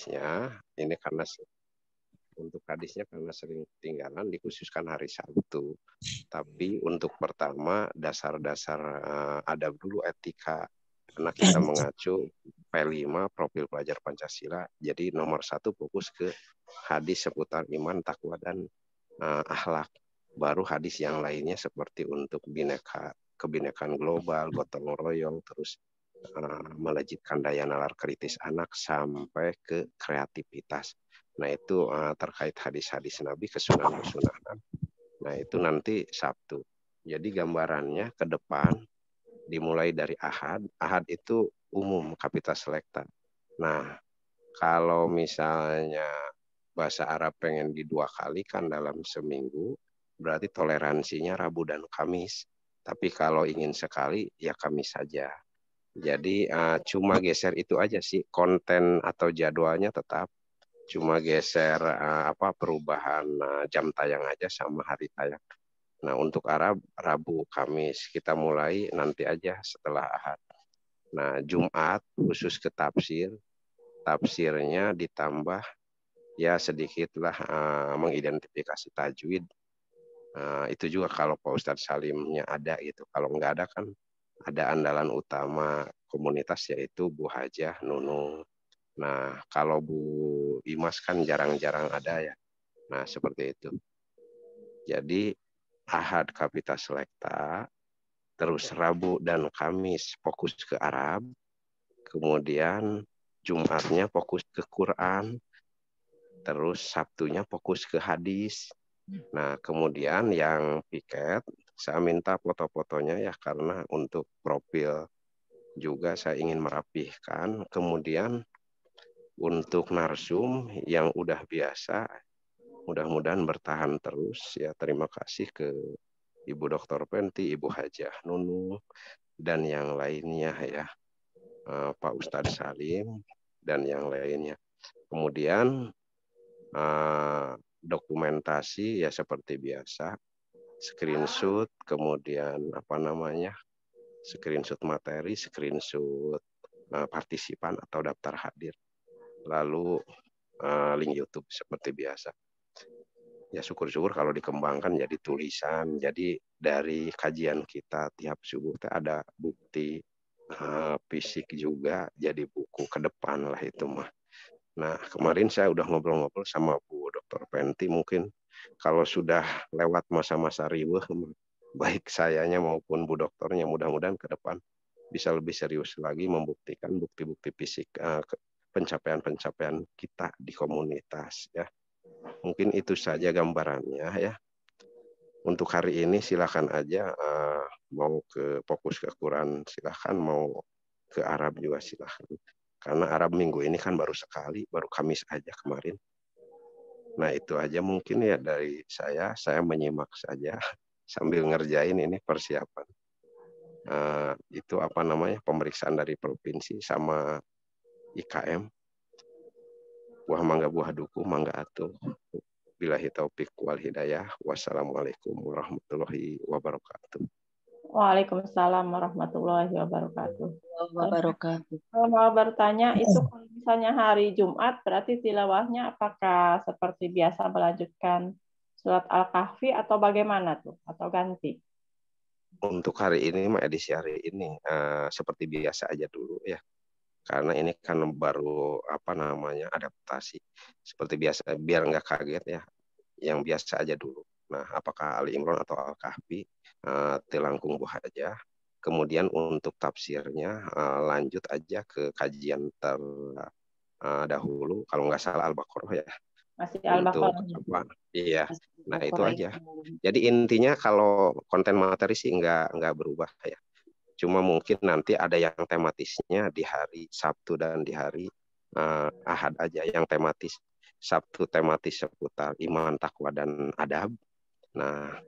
hadisnya ini karena untuk hadisnya karena sering ketinggalan dikhususkan hari Sabtu. Tapi untuk pertama dasar-dasar uh, adab dulu etika karena kita mengacu P5 profil pelajar Pancasila. Jadi nomor satu fokus ke hadis seputar iman, takwa dan uh, akhlak. Baru hadis yang lainnya seperti untuk bineka kebinekaan global, gotong royong, terus melejitkan daya nalar kritis anak sampai ke kreativitas. Nah itu uh, terkait hadis-hadis Nabi kesunahan-kesunahan. Nah itu nanti Sabtu. Jadi gambarannya ke depan dimulai dari ahad. Ahad itu umum kapital selekta. Nah kalau misalnya bahasa Arab pengen di dua kali kan dalam seminggu, berarti toleransinya Rabu dan Kamis. Tapi kalau ingin sekali ya Kamis saja. Jadi uh, cuma geser itu aja sih konten atau jadwalnya tetap cuma geser uh, apa perubahan uh, jam tayang aja sama hari tayang. Nah, untuk Arab Rabu, Kamis kita mulai nanti aja setelah Ahad. Nah, Jumat khusus ke tafsir. Tafsirnya ditambah ya sedikitlah uh, mengidentifikasi tajwid. Uh, itu juga kalau Pak Ustadz Salimnya ada itu. Kalau nggak ada kan ada andalan utama komunitas yaitu Bu Hajah Nunung Nah, kalau Bu Imas kan jarang-jarang ada ya. Nah, seperti itu. Jadi Ahad Kapita Selekta, terus Rabu dan Kamis fokus ke Arab, kemudian Jumatnya fokus ke Quran, terus Sabtunya fokus ke hadis. Nah, kemudian yang piket, saya minta foto-fotonya ya karena untuk profil juga saya ingin merapihkan. Kemudian untuk narsum yang udah biasa mudah-mudahan bertahan terus ya terima kasih ke Ibu Dr. Penti, Ibu Hajah Nunu dan yang lainnya ya uh, Pak Ustadz Salim dan yang lainnya kemudian uh, dokumentasi ya seperti biasa screenshot kemudian apa namanya screenshot materi screenshot uh, partisipan atau daftar hadir lalu uh, link YouTube seperti biasa. Ya syukur-syukur kalau dikembangkan jadi tulisan. Jadi dari kajian kita tiap subuh ada bukti uh, fisik juga jadi buku ke depan lah itu mah. Nah kemarin saya udah ngobrol-ngobrol sama Bu Dr. Penti mungkin kalau sudah lewat masa-masa riweh baik sayanya maupun Bu Dokternya mudah-mudahan ke depan bisa lebih serius lagi membuktikan bukti-bukti fisik uh, pencapaian-pencapaian kita di komunitas ya. Mungkin itu saja gambarannya ya. Untuk hari ini silakan aja uh, mau ke fokus ke Quran silakan mau ke Arab juga silakan. Karena Arab minggu ini kan baru sekali, baru Kamis aja kemarin. Nah itu aja mungkin ya dari saya. Saya menyimak saja sambil ngerjain ini persiapan. Uh, itu apa namanya pemeriksaan dari provinsi sama IKM buah mangga buah duku mangga atuh billahi taufik wal hidayah wassalamualaikum warahmatullahi wabarakatuh Waalaikumsalam warahmatullahi wabarakatuh. Wabarakatuh. Kalau mau bertanya itu kalau misalnya hari Jumat berarti tilawahnya apakah seperti biasa melanjutkan surat Al-Kahfi atau bagaimana tuh atau ganti? Untuk hari ini mah edisi hari ini uh, seperti biasa aja dulu ya karena ini kan baru apa namanya adaptasi seperti biasa biar nggak kaget ya yang biasa aja dulu nah apakah Ali Imran atau Al Kahfi uh, telangkung buah aja. Kemudian untuk tafsirnya uh, lanjut aja ke kajian terdahulu uh, kalau nggak salah Al Baqarah ya. Masih Al Baqarah iya. Nah itu aja. jadi intinya kalau konten materi sih nggak nggak berubah ya. Cuma mungkin nanti ada yang tematisnya di hari Sabtu dan di hari uh, Ahad aja yang tematis. Sabtu tematis seputar iman, takwa dan adab. Nah,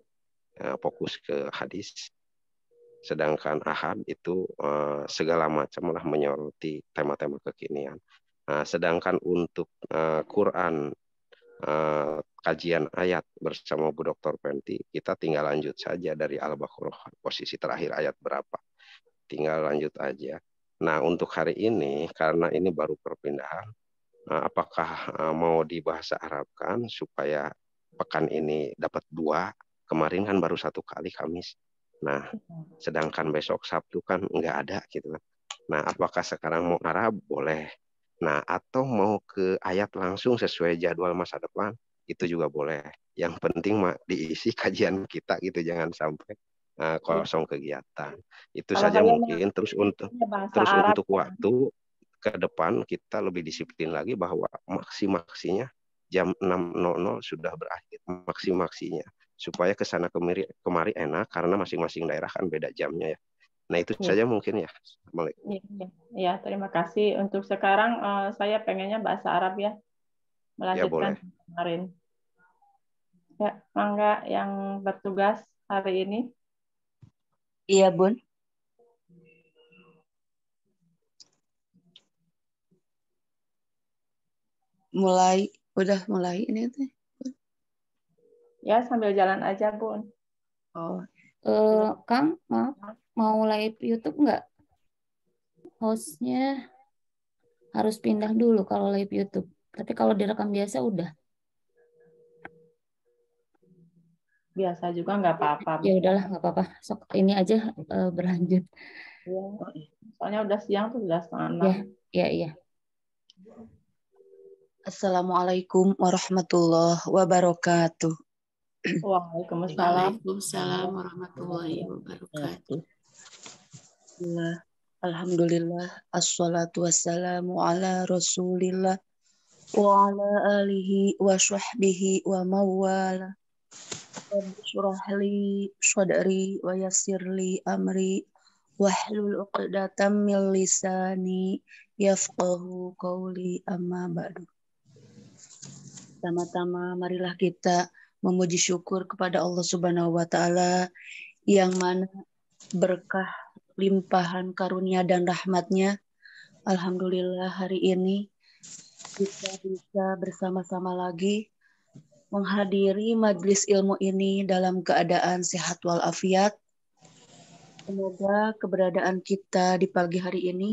uh, fokus ke hadis. Sedangkan Ahad itu uh, segala macam lah menyoroti tema-tema kekinian. Nah, sedangkan untuk uh, Quran uh, kajian ayat bersama Bu Dr. Penti, kita tinggal lanjut saja dari Al-Baqarah posisi terakhir ayat berapa tinggal lanjut aja. Nah, untuk hari ini karena ini baru perpindahan, apakah mau dibahasa Arabkan supaya pekan ini dapat dua, kemarin kan baru satu kali Kamis. Nah, sedangkan besok Sabtu kan nggak ada gitu kan. Nah, apakah sekarang mau Arab? Boleh. Nah, atau mau ke ayat langsung sesuai jadwal masa depan? Itu juga boleh. Yang penting mah diisi kajian kita gitu, jangan sampai uh, kosong kegiatan. Itu Kalau saja mungkin. Terus untuk terus Arab, untuk waktu ke depan kita lebih disiplin lagi bahwa maksi-maksinya jam 6.00 sudah berakhir maksi-maksinya supaya ke sana kemari, kemari enak karena masing-masing daerah kan beda jamnya ya. Nah itu ya. saja mungkin ya. Ya, ya. ya terima kasih. Untuk sekarang uh, saya pengennya bahasa Arab ya. Melanjutkan ya, kemarin. Ya, Mangga yang bertugas hari ini. Iya, Bun. mulai udah mulai ini teh? Ya sambil jalan aja bun. Oh. Uh, kang maaf mau live YouTube nggak? Hostnya harus pindah dulu kalau live YouTube. Tapi kalau direkam biasa udah. Biasa juga nggak apa-apa. Ya udahlah nggak apa-apa. Sok ini aja uh, berlanjut. Ya, soalnya udah siang tuh udah setengah enam. Ya ya iya Assalamualaikum warahmatullahi wabarakatuh. Waalaikumsalam. Waalaikumsalam warahmatullahi wabarakatuh. Alhamdulillah. Assalatu wassalamu ala rasulillah wa ala alihi wa sahbihi wa mawala. Rabbi li sadri wa yassir li amri wahlul uqdatam min lisani yafqahu qawli amma ba'du. Pertama-tama marilah kita memuji syukur kepada Allah Subhanahu wa taala yang mana berkah limpahan karunia dan rahmatnya Alhamdulillah hari ini kita bisa bersama-sama lagi menghadiri majlis ilmu ini dalam keadaan sehat walafiat. Semoga keberadaan kita di pagi hari ini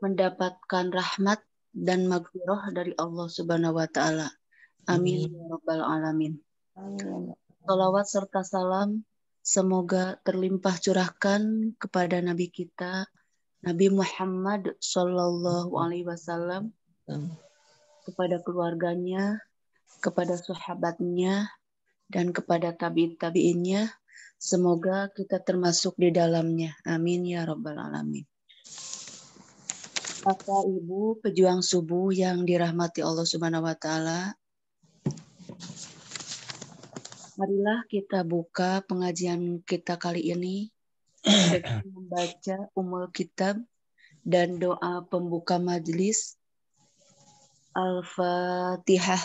mendapatkan rahmat dan maghfirah dari Allah Subhanahu wa taala. Amin ya rabbal alamin. Salawat serta salam semoga terlimpah curahkan kepada nabi kita Nabi Muhammad sallallahu alaihi wasallam kepada keluarganya, kepada sahabatnya dan kepada tabi'in tabi'innya. Semoga kita termasuk di dalamnya. Amin ya rabbal alamin. Bapak Ibu pejuang subuh yang dirahmati Allah Subhanahu wa taala. Marilah kita buka pengajian kita kali ini dengan membaca umul kitab dan doa pembuka majlis Al-Fatihah.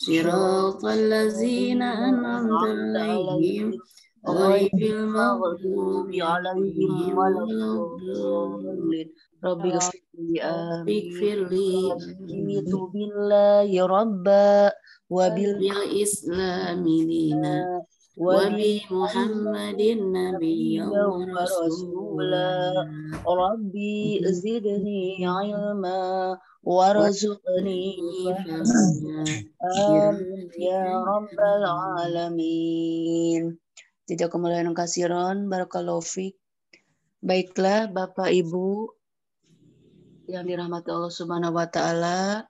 صراط الذين أنعمت عليهم غير المغضوب عليهم ولا الضالين. رب اغفر لي رضيت بالله ربا وبالإسلام دينا وبمحمد نبيا ورسولا. ربي زدني علما وارزقني Amin ya rabbal alamin. Tidak kemuliaan kasiron, barakallahu fiq. Baiklah Bapak Ibu yang dirahmati Allah Subhanahu wa taala.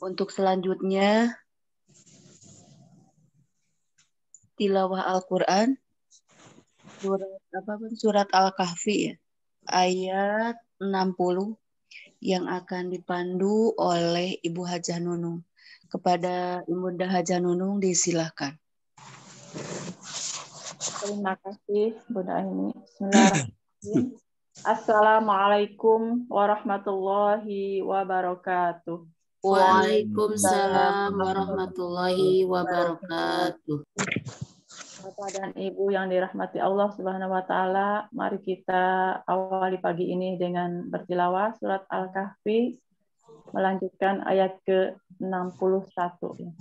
Untuk selanjutnya tilawah Al-Qur'an surat apa surat Al-Kahfi ya. Ayat 60 yang akan dipandu oleh Ibu Hajah Nunung. Kepada Ibunda Hajah Nunung disilahkan. Terima kasih Bunda Aini. Assalamualaikum warahmatullahi wabarakatuh. Waalaikumsalam warahmatullahi wabarakatuh. Bapak dan Ibu yang dirahmati Allah Subhanahu wa taala, mari kita awali pagi ini dengan bertilawah surat Al-Kahfi melanjutkan ayat ke-61.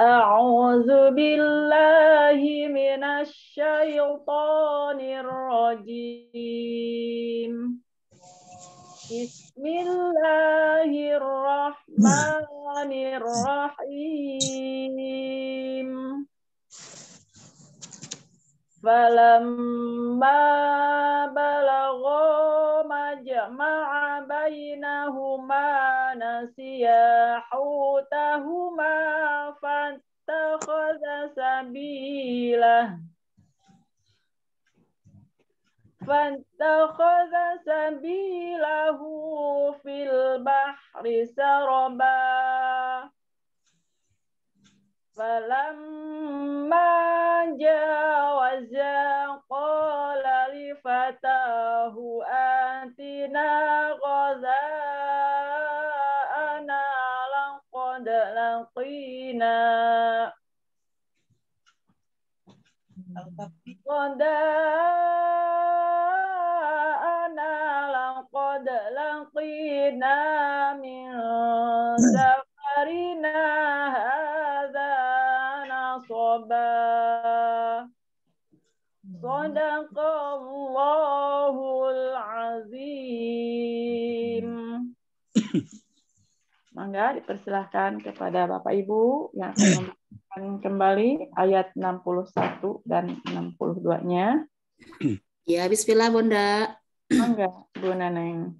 A'udzu billahi minasy syaithanir rajim. Bismillahirrahmanirrahim. Falamma balagha majma'a bainahuma nasiya hutahuma fattakhadha sabilah فاتخذ سبيله في البحر سربا فلما جاوزا قال لفتاه آتنا غذاءنا لقد لقينا قد لقينا من سفرنا هذا نصبا صدق الله العظيم Mangga dipersilahkan kepada Bapak Ibu yang akan membacakan kembali ayat 61 dan 62-nya. Ya, bismillah Bunda. Mangga, Bu Neneng.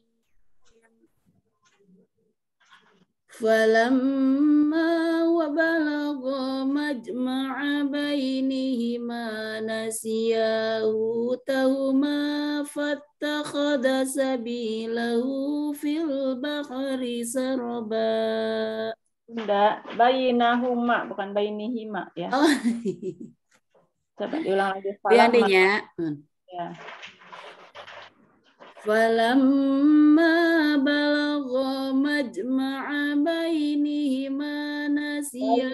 فلما وبلغ مجمع بينهما نسيا هوتهما فاتخذ سبيله في البحر سربا Enggak, bayinahuma bukan bayinihima ya. Oh. Coba diulang lagi. Biandanya. Ya. فلما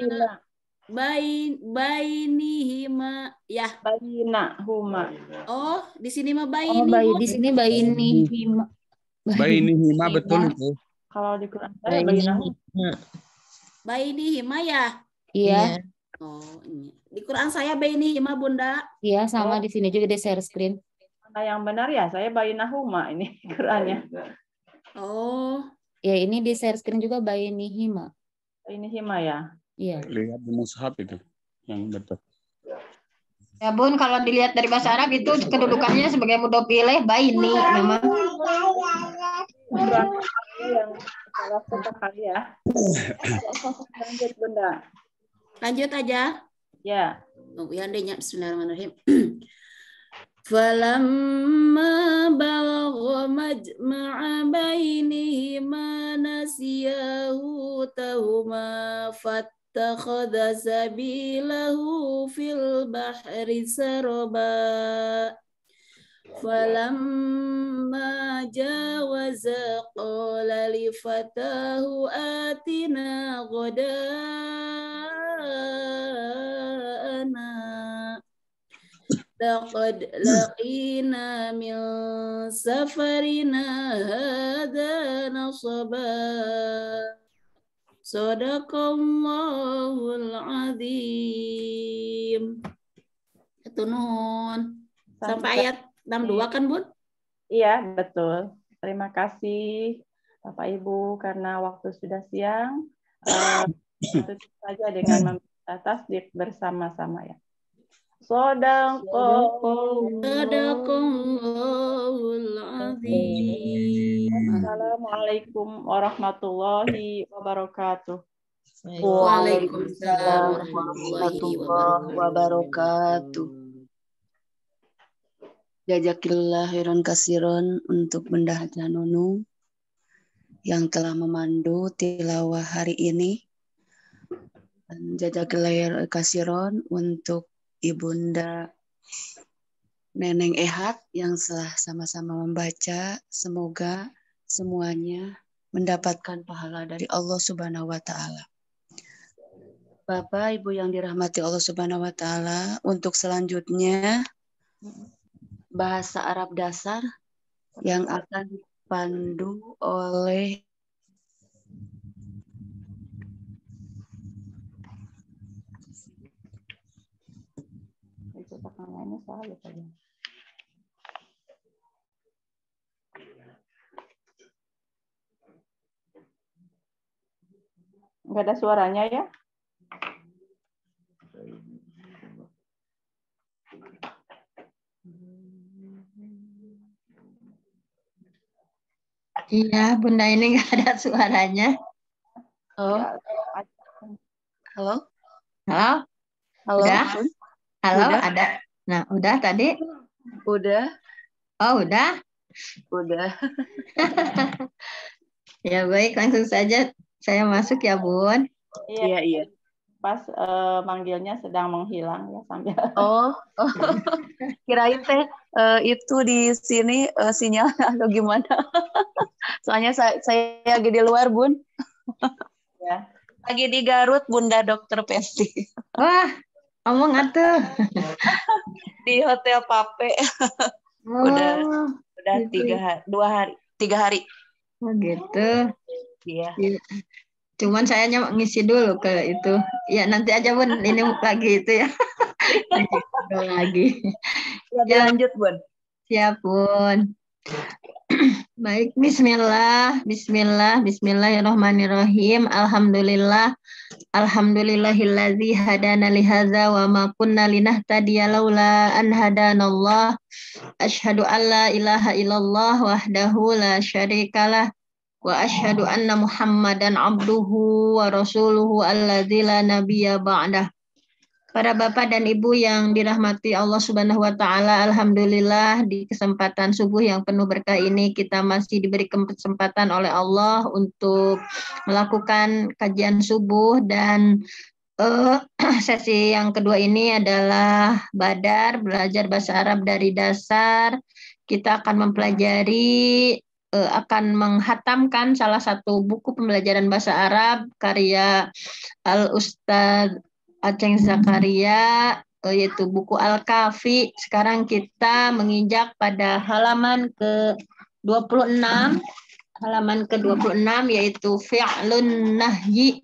Baina. Bain hima, ya. Baina huma. Oh, di sini mah oh, baini. Oh, bayi, di sini baini hima. Baini hima betul itu. Kalau di Quran baina. Baini hima ya. Iya. iya. Oh, iya. Di Quran saya bainihima, Bunda. Iya, sama oh. di sini juga di share screen. Mana yang benar ya? Saya bainahuma ini Qurannya. Oh. Ya, ini di share screen juga baini hima. Baini hima ya. Iya. Lihat di mushaf itu yang betul. Ya bun, kalau dilihat dari bahasa Arab itu kedudukannya sebagai mudah pilih bayini memang. yang salah sekali ya. Lanjut bunda. Lanjut aja. Ya. Oh, ya, Bismillahirrahmanirrahim. فلما بلغ مجمع بينهما نسيا هوتهما فاتخذ سبيله في البحر سربا. فلما جاوزا قال لفتاه آتنا غداءنا. لقد لقينا من سفرنا هذا نصبا. Sadaqallahul azim. Itu nun. Sampai, Sampai ayat 62 kan, Bun? Iya, betul. Terima kasih Bapak Ibu karena waktu sudah siang. Eh, uh, itu saja dengan meminta bersama-sama ya. Sadaqallahul azim. Assalamualaikum warahmatullahi wabarakatuh. Waalaikumsalam warahmatullahi wabarakatuh. Jajakillah khairan kasiron untuk Benda Haja Nunu yang telah memandu tilawah hari ini. Dan jajakillah kasiron untuk Ibunda Neneng Ehat yang telah sama-sama membaca. Semoga semuanya mendapatkan pahala dari Allah Subhanahu wa taala. Bapak, Ibu yang dirahmati Allah Subhanahu wa taala, untuk selanjutnya bahasa Arab dasar yang akan dipandu oleh Enggak ada suaranya ya? Iya, Bunda ini nggak ada suaranya. Oh. Ya, Halo? Halo? Halo? Udah? Halo, Udah. ada. Nah, udah tadi? Udah? Oh, udah. Udah. Ya baik, langsung saja saya masuk ya, Bun. Iya, Iya, iya. pas eh, manggilnya sedang menghilang ya sambil Oh, oh. kirain teh eh, itu di sini eh, sinyal atau gimana? Soalnya saya, saya lagi di luar, Bun. ya. Lagi di Garut, Bunda Dokter Penti. Wah, ngomong atuh. Di Hotel Pape. Udah. Oh, Udah Gitu. tiga hari, dua hari, tiga hari. oh gitu. Iya. Cuman saya ngisi dulu ke itu. Ya nanti aja Bun, ini lagi itu ya. Nanti lagi. Ya, dilanjut, Bun. Siap Bun. Baik, Bismillah, Bismillah, Bismillahirrahmanirrahim. Alhamdulillah, Alhamdulillahilladzi hadana lihaza wa ma kunna linahtadiya laula an hadanallah. Ashhadu an la ilaha illallah wahdahu la syarikalah wa ashhadu anna Muhammadan abduhu wa rasuluhu alladzi la nabiyya ba'dah. Para bapak dan ibu yang dirahmati Allah Subhanahu wa taala, alhamdulillah di kesempatan subuh yang penuh berkah ini kita masih diberi kesempatan oleh Allah untuk melakukan kajian subuh dan eh, sesi yang kedua ini adalah Badar belajar bahasa Arab dari dasar. Kita akan mempelajari eh, akan menghatamkan salah satu buku pembelajaran bahasa Arab karya Al Ustadz Aceng Zakaria eh, yaitu buku Al-Kafi. Sekarang kita menginjak pada halaman ke 26 halaman ke-26 yaitu fi'lun nahyi.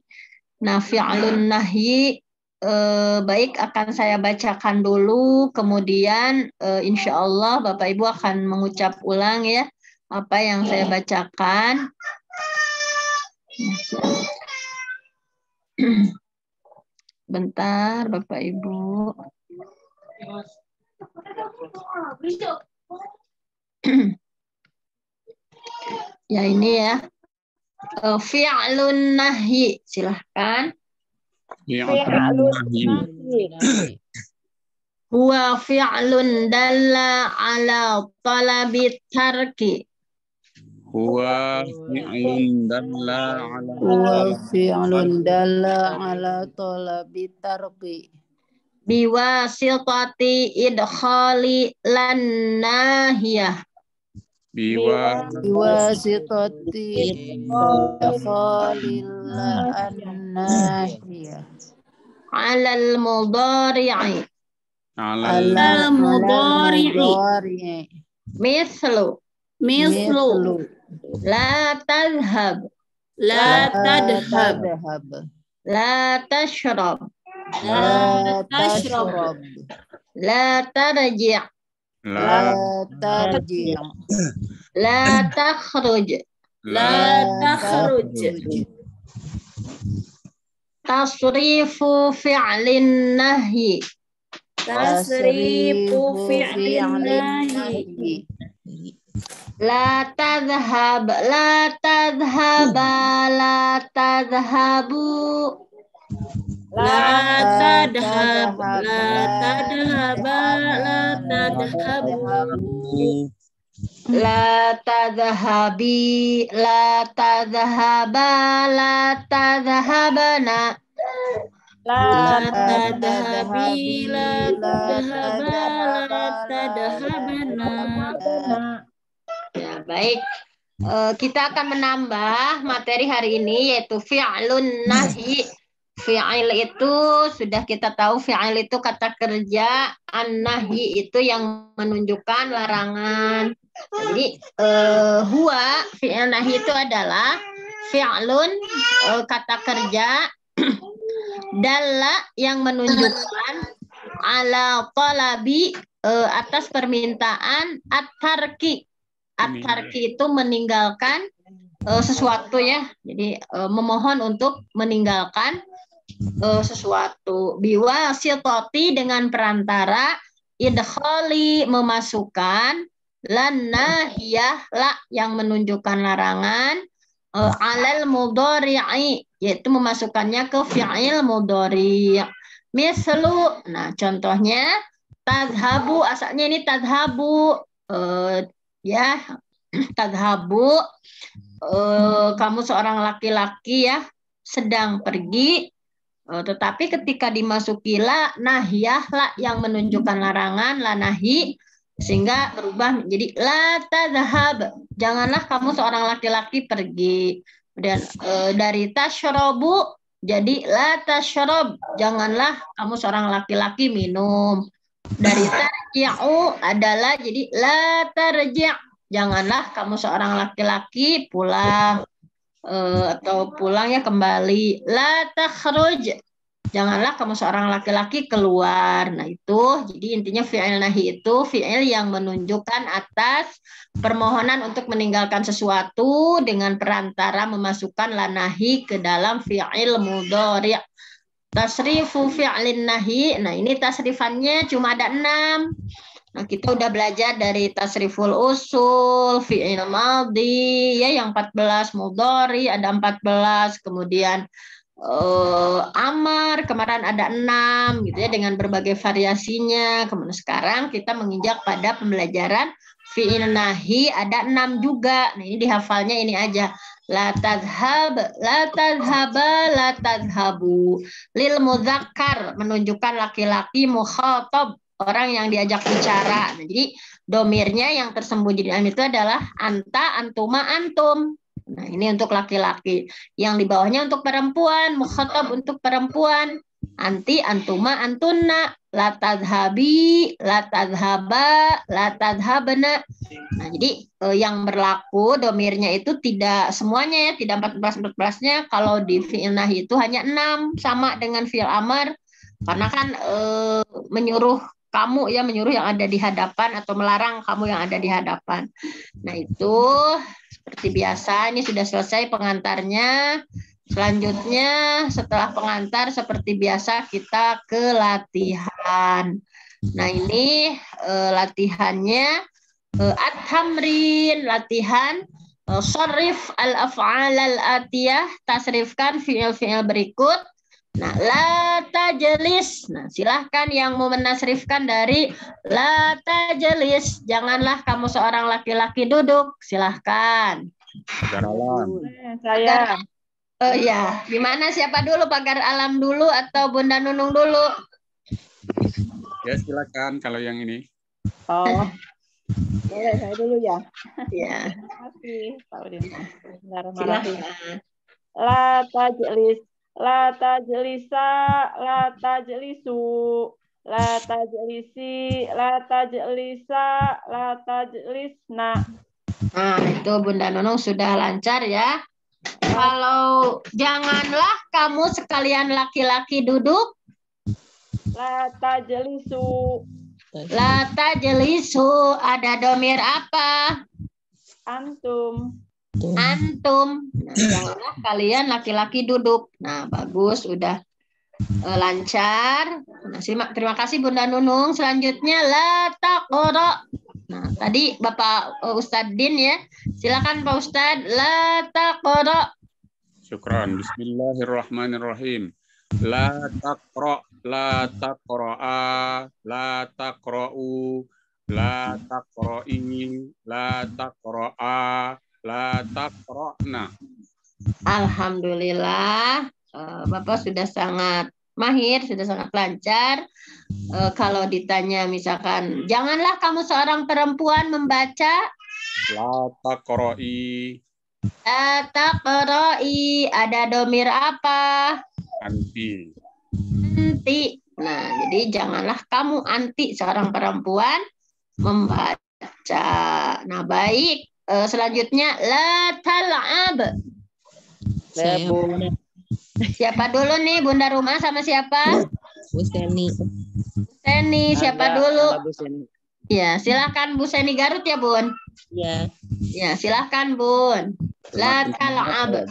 Nah, fi'lun nahyi eh, baik akan saya bacakan dulu kemudian eh, insya Allah Bapak Ibu akan mengucap ulang ya apa yang saya bacakan. Bentar Bapak Ibu. ya ini ya. Eh, Fi'lun nahyi. Silahkan. Huwa fi'lun dalla ala talabi tarki. Huwa fi'lun dalla ala وفعل دل على طلب الترك biwasitati idkhali lan nahiyah biwa بواسطة إدخال الناحية alal mudhari'i ala على المضارع. المضارع mislu مثل La tadhab. La tadhab. La tashrab. La tashrab. La tarji'. La tarji'. La takhruj. La takhruj. Tasrifu fi'lin nahi. Tasrifu fi'lin nahi la tadhhab la tadhhaba la tadhhabu La tadhab, la tadhaba, la tadhabu. La tadhahabi, la tadhahaba, la tadhahabana. La La tadhabi, la tadhaba, la tadhabana. Baik. Eh, kita akan menambah materi hari ini yaitu fi'lun nahi. Fi'il itu sudah kita tahu fi'il itu kata kerja, an-nahi itu yang menunjukkan larangan. Jadi eh, huwa fi'il nahi itu adalah fi'lun eh, kata kerja dalla yang menunjukkan ala talabi eh, atas permintaan at-tarki. At-tarki itu meninggalkan eh, sesuatu ya. Jadi eh, memohon untuk meninggalkan eh, sesuatu. Biwa sitoti dengan perantara idkhali memasukkan lan nahiyah la yang menunjukkan larangan eh, alal mudhari'i yaitu memasukkannya ke fi'il mudhari'. Mislu, nah contohnya tadhabu asalnya ini tadhabu eh, ya tadhabu eh, kamu seorang laki-laki ya sedang pergi. Eh, tetapi ketika dimasuki la nahiyah la yang menunjukkan larangan la nahi sehingga berubah menjadi la tadhhab janganlah kamu seorang laki-laki pergi. Kemudian eh, dari tashrobu jadi la tashrob janganlah kamu seorang laki-laki minum dari tarji'u adalah jadi la tarji' janganlah kamu seorang laki-laki pulang eh, atau pulang ya kembali. La takhruj. Janganlah kamu seorang laki-laki keluar. Nah itu jadi intinya fi'il nahi itu fi'il yang menunjukkan atas permohonan untuk meninggalkan sesuatu dengan perantara memasukkan la nahi ke dalam fi'il mudhari' tasrifu fi'lin nahi nah ini tasrifannya cuma ada enam Nah, kita udah belajar dari tasriful usul, fi'il madhi, ya yang 14 mudhari ada 14, kemudian eh, amar kemarin ada 6 gitu ya dengan berbagai variasinya. Kemudian sekarang kita menginjak pada pembelajaran fi'il nahi ada 6 juga. Nah, ini dihafalnya ini aja. La tadhab, la tadhaba, la. Lil mudzakkar menunjukkan laki-laki mukhatab orang yang diajak bicara. Nah, jadi domirnya yang tersembunyi di dalam itu adalah anta, antuma, antum. Nah, ini untuk laki-laki. Yang di bawahnya untuk perempuan, mukhatab untuk perempuan. Anti, antuma, antunna, la tadhabi, la tadhaba, la tadhabna. Nah, jadi eh, yang berlaku domirnya itu tidak semuanya ya, tidak 14-14-nya. Kalau di fi'il nahi itu hanya 6, sama dengan fi'il amar. Karena kan eh, menyuruh kamu ya menyuruh yang ada di hadapan atau melarang kamu yang ada di hadapan. Nah, itu seperti biasa ini sudah selesai pengantarnya. Selanjutnya setelah pengantar seperti biasa kita ke latihan. Nah, ini eh, latihannya eh, at-tamrin, latihan eh, sorif al-af'al al-atiyah, tasrifkan fi'il-fi'il berikut Nah, la tajlis. Nah, silahkan yang mau menasrifkan dari la tajlis. Janganlah kamu seorang laki-laki duduk. Silahkan. Alam. Saya. Oh ya, gimana siapa dulu? Pagar alam dulu atau Bunda Nunung dulu? Ya silakan kalau yang ini. Oh. Boleh saya dulu ya. Ya, Terima kasih, Pak Udin. Bismillahirrahmanirrahim. La tajlis, la tajlisa, la tajlisu, la tajlisi, la tajlisa, la tajlisna. Nah, itu Bunda Nunung sudah lancar ya. Kalau janganlah kamu sekalian laki-laki duduk, La tajlisu, la tajlisu ada domir apa? antum. Antum. Nah, janganlah kalian laki-laki duduk. Nah, bagus, udah eh, lancar. Nah, terima, terima kasih Bunda Nunung. Selanjutnya la taqra. Nah, tadi Bapak eh, Ustadz Din ya. Silakan Pak Ustadz. La taqra. Syukran. Bismillahirrahmanirrahim. La taqra, la taqra'a, la taqra'u, la taqra'i, la taqra'a, la taqra'na. Alhamdulillah, eh, Bapak sudah sangat mahir, sudah sangat lancar. Eh, kalau ditanya misalkan, janganlah kamu seorang perempuan membaca La taqra'i, La taqra'i ada domir apa? anti. Anti. Nah, jadi janganlah kamu anti seorang perempuan membaca. Nah, baik. Eh, selanjutnya la tal'ab. Saya Bunda Siapa dulu nih Bunda Rumah sama siapa? Bu Seni. Seni, siapa Angga, dulu? Bu Seni. Ya, silakan Bu Seni Garut ya, Bun. Ya. Ya, silakan Bun. La tal'ab.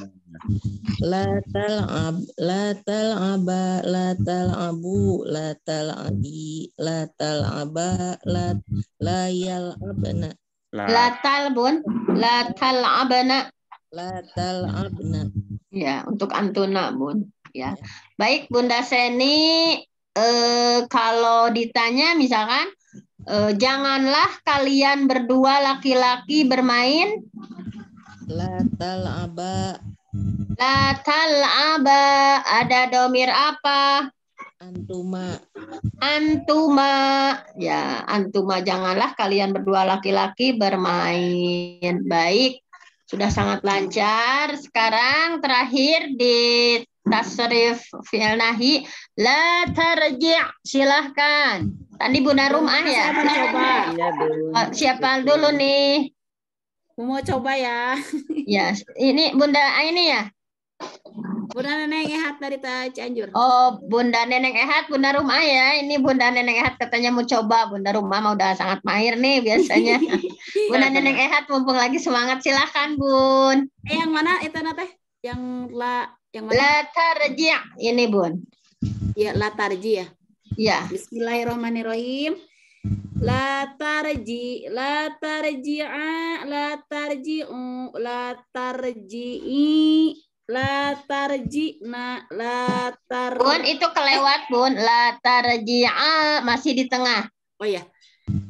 La tal'ab, la tal'aba, la tal'abu, la tal'abi, la tal'aba, la la yal'abna, La, La tal, Bun. La tal'abna. la tal'abna. Ya, untuk Antuna, Bun. Ya. Baik, Bunda Seni, eh, kalau ditanya misalkan, eh, janganlah kalian berdua laki-laki bermain La tal'aba, la tal'aba. Ada domir apa? antuma, Antuma. Ya, antuma janganlah kalian berdua laki-laki bermain. Baik, sudah sangat lancar. Sekarang terakhir di tasrif fi'il nahi la tarji' silahkan. Tadi Bunda Rumah ya. Coba. Bu. Oh, Siapa dulu nih? Mau coba ya. Ya, ini Bunda ini ya. Bunda Neneng Ehat dari Cianjur. Oh, Bunda Neneng Ehat, Bunda Rumah ya. Ini Bunda Neneng Ehat katanya mau coba. Bunda Rumah mah udah sangat mahir nih biasanya. Bunda Neneng Ehat mumpung lagi semangat silahkan Bun. Eh, yang mana itu nate? Yang la yang mana? La tarji' ini Bun. Ya, la tarji ya. Ya, Bismillahirrahmanirrahim. La tarji, la tarji'a, la tarji'u, la tarji'i, la tarji'na, la tar... Bun itu kelewat Bun. La tarji'a masih di tengah. Oh ya.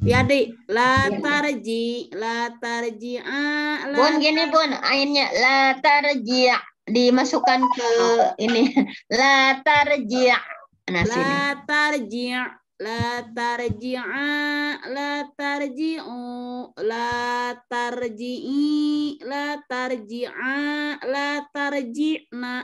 Ya, Di. La tarji, la tarji'a, la Bun gini Bun, ainnya la tarji' dimasukkan ke ini. La tarji'. Nah, sini. La tarji' la tarji'a la tarji'u la tarji'i la tarji'a la tarji'na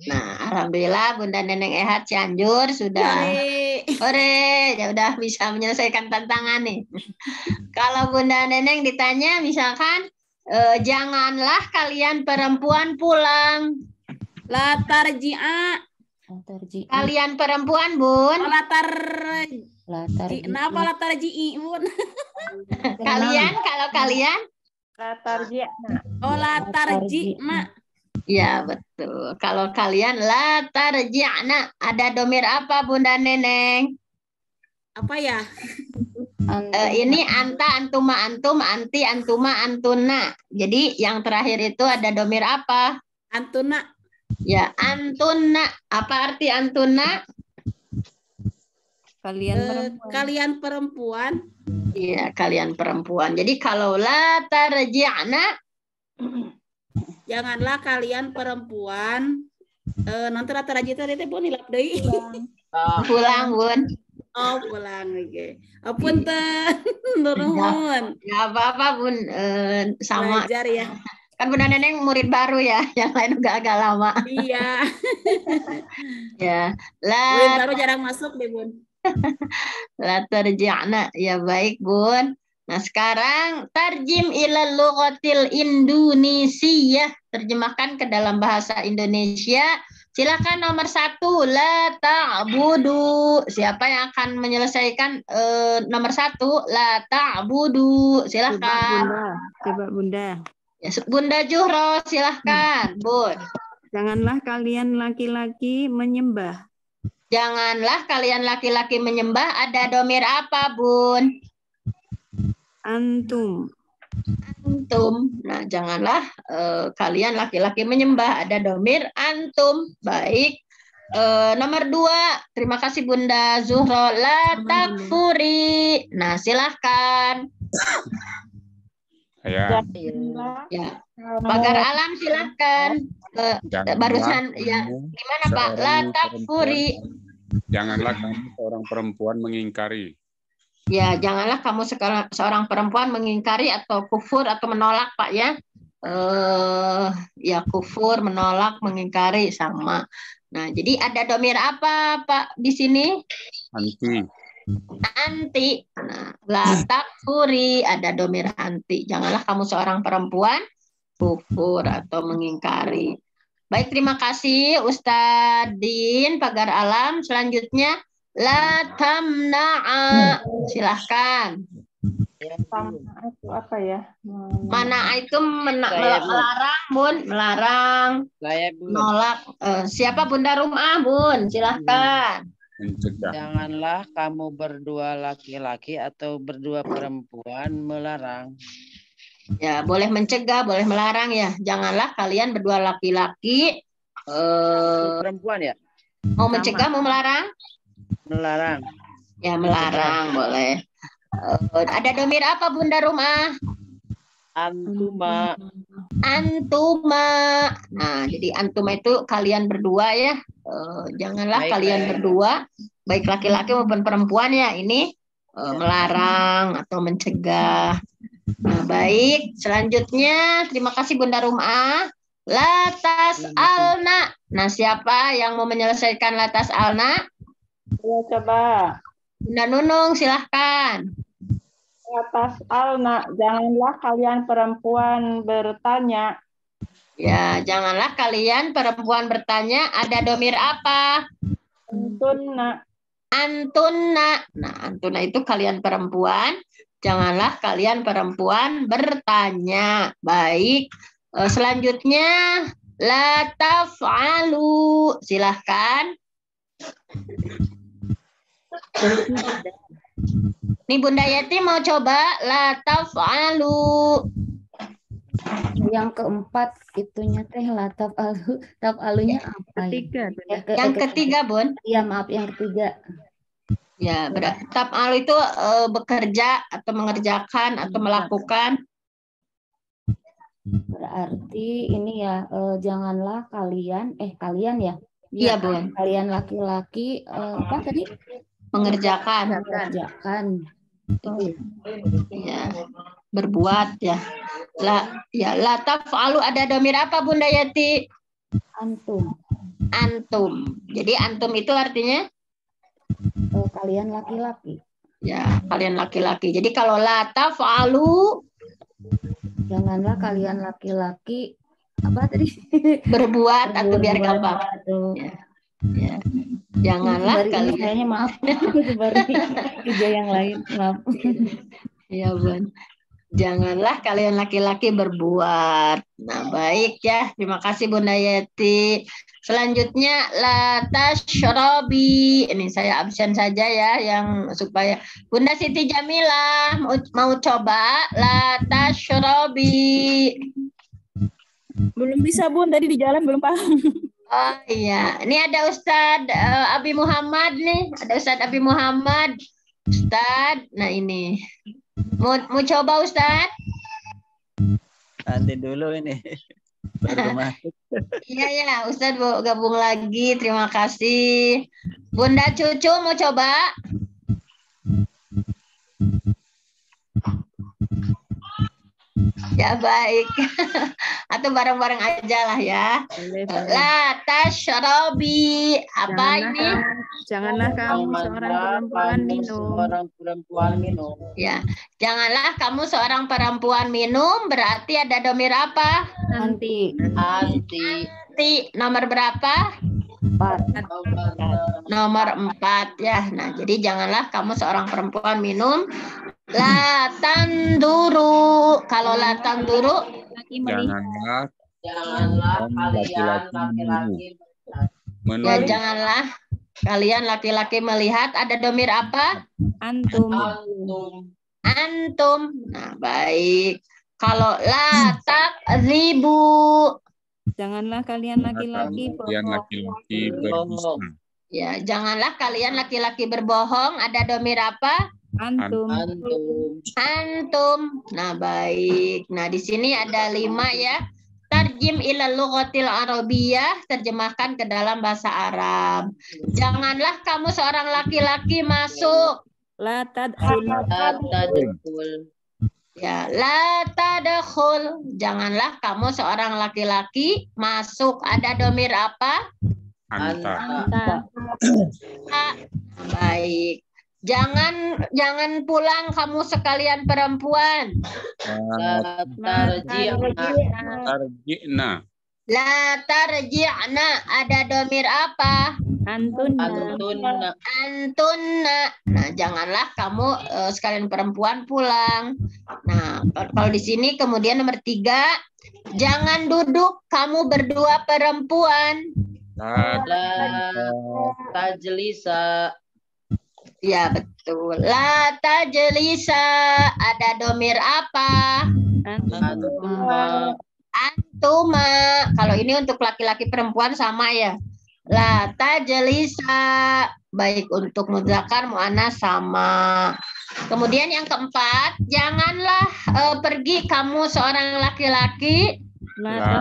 Nah, alhamdulillah Bunda Neneng Ehat Cianjur sudah Hore. Ore, ya udah bisa menyelesaikan tantangan nih. Kalau Bunda Neneng ditanya misalkan eh, janganlah kalian perempuan pulang. la tarji'a Kalian perempuan, Bun. oh, la tarji'na apa la tarji'i bun? Kalian kalau kalian? La tarji' oh la tarji'na Ya, betul. Kalau kalian la tarji'na, ada domir apa Bunda Neneng? apa ya? Eh, ini anta, antuma, antum, anti, antuma, antuna. Jadi yang terakhir itu ada domir apa? antuna Ya, antuna. Apa arti antuna? Kalian eh, perempuan. kalian perempuan Iya, kalian perempuan. Jadi kalau la tarji'na, janganlah kalian perempuan eh nanti rata raja tadi teh pun hilap deui pulang, Bun. oh pulang oke oh punten nuhun Nggak apa-apa, Bun. Eh, sama. belajar ya Kan Bunda Neneng murid baru ya. Yang lain udah agak lama. iya Ya. Murid La, baru jarang masuk deh bun la tarji'na. Ya, baik, Bun. Nah, sekarang tarjim ila lughatil Indonesia. Terjemahkan ke dalam bahasa Indonesia. Silakan nomor satu, la ta'budu. Siapa yang akan menyelesaikan eh, nomor satu, la ta'budu. Coba Silakan. Bunda, coba Bunda. Ya, Bunda Juhro, silahkan, Bun. Janganlah kalian laki-laki menyembah. Janganlah kalian laki-laki menyembah. Ada domir apa, Bun? Antum. Antum. Nah, janganlah eh, kalian laki-laki menyembah. Ada domir antum. Baik. eh, nomor dua. Terima kasih Bunda Zuhro. La takfuri. Nah, silahkan. Ya, Ya. Pagar alam silahkan. Eh, janganlah barusan ya gimana Pak? La seorang takfuri. perempuan- Janganlah kamu seorang perempuan mengingkari. Ya, janganlah kamu sekarang seorang perempuan mengingkari atau kufur atau menolak, Pak ya. Eh, ya kufur, menolak, mengingkari sama. Nah, jadi ada domir apa, Pak, di sini? Anti. Anti. Nah, la takfuri, ada domir anti. Janganlah kamu seorang perempuan kufur atau mengingkari. Baik, terima kasih Ustadz Din Pagar Alam. Selanjutnya la tamna'a. Silahkan. Itu apa ya? Mana itu mena- Saya, melarang, Bun, melarang, Saya menolak. Eh, siapa Bunda Rumah, Bun? Silahkan. Mencegah. janganlah kamu berdua laki-laki atau berdua perempuan melarang. Ya, boleh mencegah, boleh melarang ya. Janganlah kalian berdua laki-laki eh Perempuan ya? mau mencegah, mau melarang? Melarang. Ya, melarang boleh. Eh, ada domir apa Bunda Rumah? Antuma. Antuma. Nah, jadi antuma itu kalian berdua ya. Eh, janganlah Baik, kalian baik. berdua, baik laki-laki maupun perempuan ya. Ini eh, melarang atau mencegah. Nah, baik. Selanjutnya, terima kasih Bunda Rumah. Latas alna. Nah, siapa yang mau menyelesaikan latas alna? Ya, coba. Bunda Nunung, silahkan. Atas alna, janganlah kalian perempuan bertanya. Ya, janganlah kalian perempuan bertanya ada domir apa? Tunna, Antuna. Nah, antuna itu kalian perempuan. Janganlah kalian perempuan bertanya. Baik. Eh, selanjutnya la taf'alu. Silahkan. Nih Bunda Yati mau coba la taf'alu. Yang keempat itunya teh lah taf alu taf alunya apa ya? Ketiga. Ya, ke- Yang ke- ketiga, Bun. Iya maaf yang ketiga. Ya, berarti taf'alu itu eh, bekerja atau mengerjakan atau melakukan. Berarti ini ya eh, janganlah kalian eh kalian ya. Iya, Bun. Kalian laki-laki eh, apa tadi? Mengerjakan. Mengerjakan. Ya, berbuat ya. La ya la taf'alu ada domir apa Bunda Yati? Antum. Antum. Jadi antum itu artinya Eh, kalian laki-laki. ya kalian laki-laki. Jadi kalau la taf'alu Janganlah kalian laki-laki apa tadi? berbuat atau biar gampang. Ya. Ya. Janganlah kalian kayaknya maaf. Baru kerja yang lain. Maaf. Ya, Bun. Janganlah kalian laki-laki berbuat. Nah, baik ya. Terima kasih Bunda Yeti. Selanjutnya la tashrabi. Ini saya absen saja ya yang supaya Bunda Siti Jamila mau, mau coba la tashrabi. Belum bisa Bun, tadi di jalan belum paham. Oh iya, ini ada Ustadz eh, Abi Muhammad nih, ada Ustadz Abi Muhammad. Ustadz, nah ini. Mau, mau coba Ustadz? Nanti dulu ini. Baru masuk. Iya ya, Ustadz mau gabung lagi. Terima kasih. Bunda Cucu mau coba? Ya baik. Atau bareng-bareng aja lah ya. La tashrabi. Apa Janganlah ini? kamu- Janganlah kamu seorang perempuan minum. Seorang perempuan minum. Ya, janganlah kamu seorang perempuan minum. Berarti ada domir apa? Nanti. Anti. Nanti nomor berapa? Empat. Nomor empat ya. Nah, jadi janganlah kamu seorang perempuan minum. La tanduru. Kalau la tanduru, Janganlah Janganlah kalian laki-laki ya janganlah kalian laki-laki melihat ada domir apa? Antum. antum. Antum. Nah, baik. Kalau la takzibu. Janganlah kalian laki-laki Kalian berbohong. laki-laki berdusta. Ya, janganlah kalian laki-laki berbohong. Ada domir apa? Antum. Antum. Antum. Nah, baik. Nah, di sini ada lima ya. Tarjim ila lughatil arabiyah, terjemahkan ke dalam bahasa Arab. Janganlah kamu seorang laki-laki masuk. La tadkhul. La tadkhul. Ya, la tadkhul. Janganlah kamu seorang laki-laki masuk. Ada domir apa? Anta. Anta. Ah, Baik. Jangan jangan pulang kamu sekalian perempuan. La tarji'na. Tarji'na. La tarji'na. Ada domir apa? Antunna. Antunna. Antunna. Nah, janganlah kamu eh, sekalian perempuan pulang. Nah, kalau di sini kemudian nomor tiga, jangan duduk kamu berdua perempuan. La La tajlisa. Ya betul. La tajlisa. Ada domir apa? Antuma. Antuma. Kalau ini untuk laki-laki perempuan sama ya. La tajlisa. Baik untuk muzakkar muannas sama. Kemudian yang keempat, janganlah eh, pergi kamu seorang laki-laki La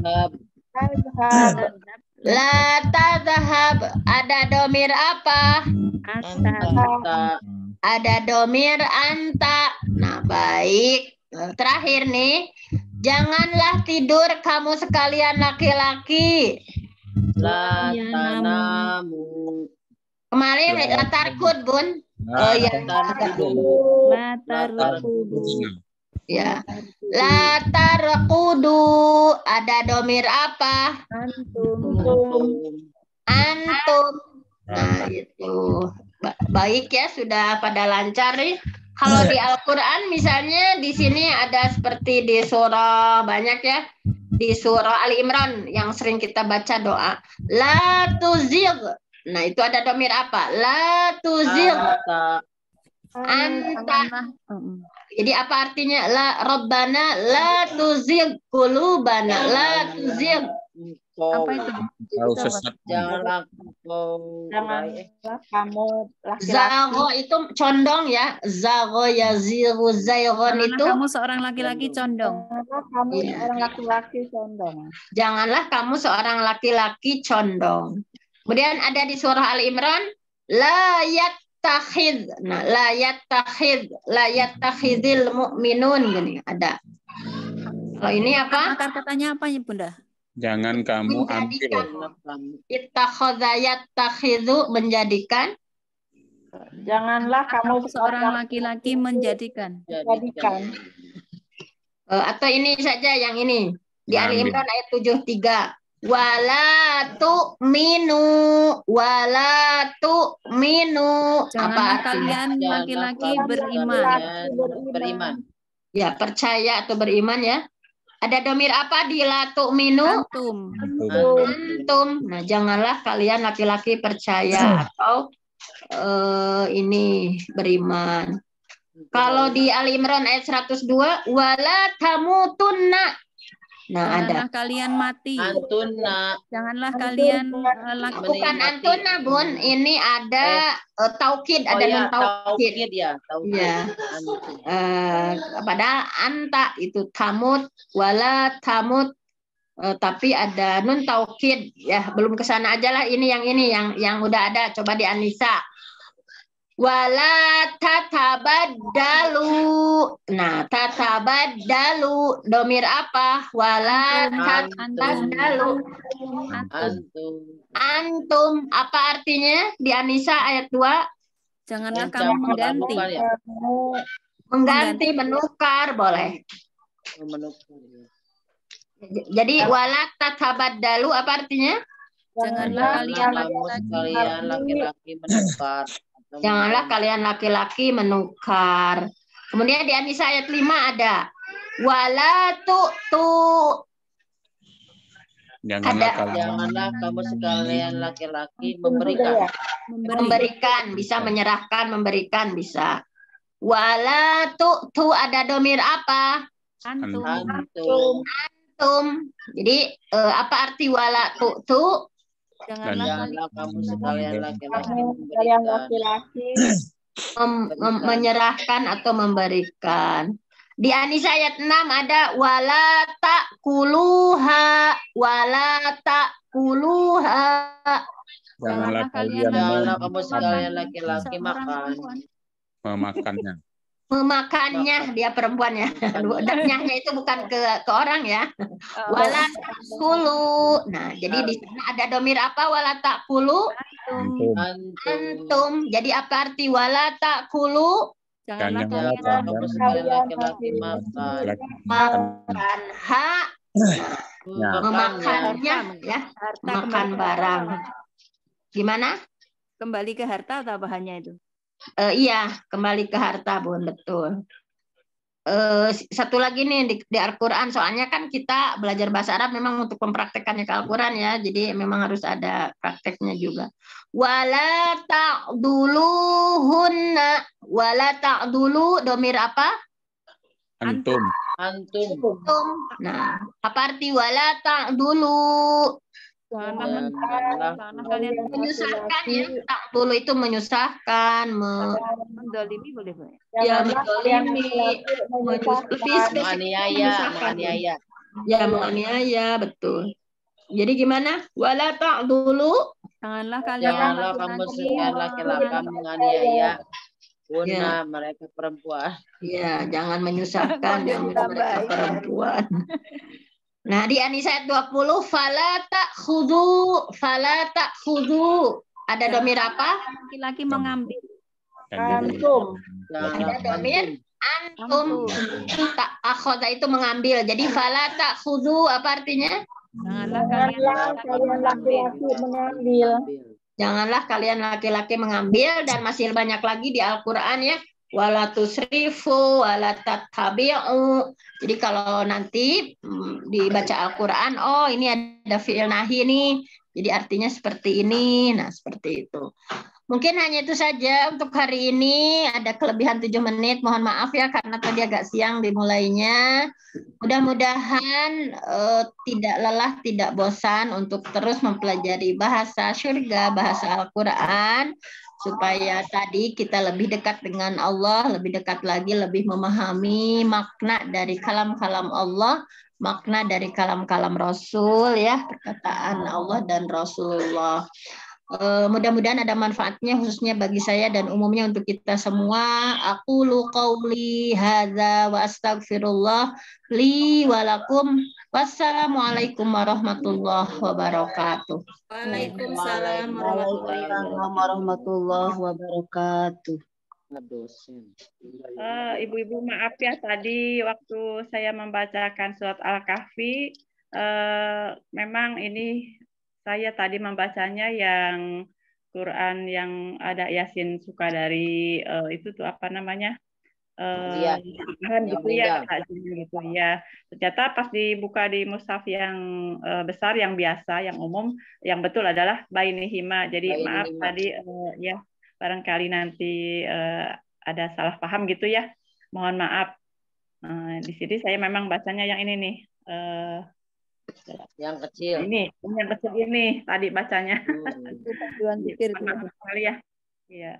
La La tadhab. Ada domir apa? Anta. Anta. Ada domir anta. Nah, baik. Terakhir nih, janganlah tidur kamu sekalian laki-laki. La Ya, tanamu. Kemarin Ya. la tarkud, Bun. Oh ya, Tarkudu. La tarkudu. Ya. La tarkudu. Ada domir apa? Antum. Antum. Antum. Nah, itu. Ba- Baik ya, sudah pada lancar nih. Kalau di Al-Quran misalnya di sini ada seperti di surah banyak ya. Di surah Ali Imran yang sering kita baca doa. La tuzigh. Nah itu ada domir apa? La tuzigh. Anta. Anta. Jadi apa artinya? La Rabbana la tuzigh qulubana. La tuzigh. Apa itu? Tahu sesat. Janganlah kau. Janganlah kamu laki-laki. Zago itu condong ya. Zago yaziru zayron Janganlah itu kamu seorang laki-laki condong. Janganlah kamu Iya. seorang laki-laki condong. janganlah kamu seorang laki-laki condong. Kemudian ada di surah Al Imran la yattakhid. Nah, la yattakhid, la yattakhidil mu'minun gini ada. Kalau ini apa? Akar katanya apa ya Bunda? Jangan kamu ambil. Menjadikan ittakhadha yattakhidhu menjadikan Janganlah kamu seorang laki-laki menjadikan. jadikan. Eh, atau ini saja yang ini di Ali. Imran ayat 73. Wala tu'minu wala tu'minu apa Janganlah artinya? kalian laki-laki beriman. Beriman. Ya, percaya atau beriman ya. Ada domir apa di la tu'minu? Antum. Antum. Nah, janganlah kalian laki-laki percaya atau eh, ini beriman. Kalau di Ali Imran ayat 102, wala tamutunna. Nah, ada. Janganlah kalian mati. Antuna. Janganlah kalian eh, laki Bukan antuna, Bun. Ini ada eh, taukid, Oh ada ya, nun taukid. taukid ya. Taukid. Iya. Antum. Eh, padahal anta itu tamut wala tamut Eh, tapi ada nun taukid ya belum ke sana aja lah ini yang ini yang yang udah ada coba di Anisa wala tatabaddalu nah tatabaddalu domir apa wala tatabaddalu Antum. antum apa artinya di Anisa ayat 2 Janganlah kamu mengganti. lakukan ya. mengganti menukar boleh Menukar. ya. Jadi wala tatabaddalu apa artinya? Janganlah kalian laki-laki menukar. Janganlah kalian laki-laki menukar. Kemudian di Anisa ayat 5 ada wala tu tu Janganlah Ada. kalian Janganlah kamu sekalian laki-laki memberikan. memberi. memberikan bisa menyerahkan memberikan bisa. Wala tu tu ada domir apa? Antum. Antum. Tum. Jadi uh, apa arti wala tu tu? Janganlah, Janganlah kamu sekalian laki-laki Kalian laki-laki mem- mem- menyerahkan atau memberikan. Di Anisa ayat 6 ada wala kuluha wala kuluha. Janganlah kalian Janganlah kamu sekalian laki-laki makan. memakannya. Memakannya dia perempuannya. Nyahnya itu bukan ke ke orang ya. Wala kulu. Nah, jadi di sana ada domir apa wala kulu? Antum. Antum. Jadi apa arti wala kulu? Janganlah kalian makan. Makan ha Ya. memakannya ya makan barang. Gimana? Kembali ke harta atau bahannya itu? Eh, iya, kembali ke harta, Bun, betul. Eh, satu lagi nih di, di Al-Quran, soalnya kan kita belajar bahasa Arab memang untuk mempraktekannya ke Al-Quran ya, jadi memang harus ada prakteknya juga. Wala ta'duluhunna, wala ta'dulu, domir apa? Antum. Antum. Antum. Nah, apa arti wala ta'dulu? Kalian Menyusahkan ya, ta'dulu itu menyusahkan, me, mendolimi boleh boleh. ya kalian mendolimi, Menganiaya, menganiaya. Ya, menganiaya, betul. Jadi gimana? Wala ta'dulu Janganlah kalian Janganlah kamu sekalian laki-laki menganiaya. Guna mereka perempuan. Ya, jangan menyusahkan yang mereka perempuan. Nah, di Anisa ayat 20, fala ta'khudhu, fala ta'khudhu. Ada domir apa? laki-laki mengambil Antum. Ada domir antum. Tak akhoda itu mengambil. Jadi fala ta'khudhu apa artinya? Janganlah kalian Janganlah kalian laki-laki mengambil. Janganlah kalian laki-laki mengambil dan masih banyak lagi di Al-Qur'an ya. Wala tusrifu, wala tattabi'u. Jadi kalau nanti mm, dibaca Al-Qur'an, oh ini ada fi'il nahi nih. Jadi artinya seperti ini. Nah, seperti itu. Mungkin hanya itu saja untuk hari ini. Ada kelebihan 7 menit. Mohon maaf ya karena tadi agak siang dimulainya. Mudah-mudahan eh, tidak lelah, tidak bosan untuk terus mempelajari bahasa surga, bahasa Al-Quran, supaya tadi kita lebih dekat dengan Allah, lebih dekat lagi, lebih memahami makna dari kalam-kalam Allah, makna dari kalam-kalam Rasul, ya perkataan Allah dan Rasulullah. Eh, mudah-mudahan ada manfaatnya khususnya bagi saya dan umumnya untuk kita semua. Aku qauli hadza wa astaghfirullah li wa lakum. Wassalamualaikum warahmatullahi wabarakatuh. Waalaikumsalam warahmatullahi wabarakatuh. Eh, Ibu-ibu maaf ya tadi waktu saya membacakan surat Al-Kahfi eh, memang ini saya tadi membacanya yang Quran yang ada Yasin suka dari eh, itu tuh apa namanya? Eh, bahan Yang gitu ya, gitu ya. Ternyata pas dibuka di mushaf yang eh, besar, yang biasa, yang umum, yang betul adalah bainihima. Jadi maaf Bainihima. tadi eh, ya barangkali nanti eh, ada salah paham gitu ya. Mohon maaf. Eh, di sini saya memang bacanya yang ini nih. Eh, Yang kecil. ini, yang kecil ini tadi bacanya. Hmm. Maaf sekali ya. Iya.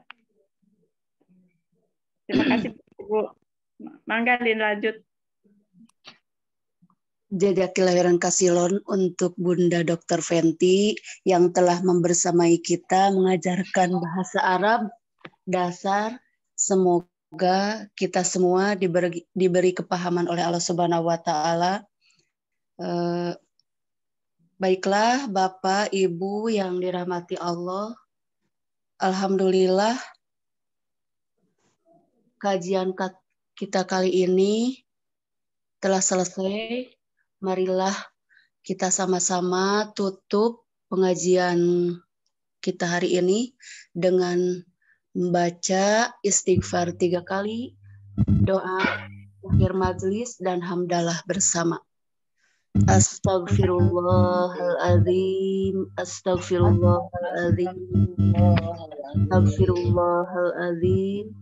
Terima kasih Bu. Mangga lanjut. Jazakillah kasilon untuk Bunda Dr. Fenty yang telah membersamai kita mengajarkan bahasa Arab dasar. Semoga kita semua diberi, diberi kepahaman oleh Allah Subhanahu wa taala. Eh, baiklah Bapak, Ibu yang dirahmati Allah. Alhamdulillah kajian ka- kita kali ini telah selesai. Marilah kita sama-sama tutup pengajian kita hari ini dengan membaca istighfar tiga kali, doa akhir majlis dan hamdalah bersama. Astaghfirullahaladzim, astaghfirullahaladzim, astaghfirullahaladzim,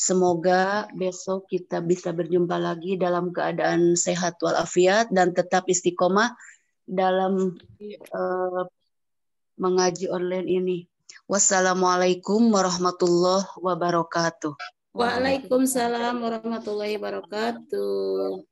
Semoga besok kita bisa berjumpa lagi dalam keadaan sehat walafiat dan tetap istiqomah dalam uh, mengaji online ini. Wassalamualaikum warahmatullahi wabarakatuh. Waalaikumsalam warahmatullahi wabarakatuh.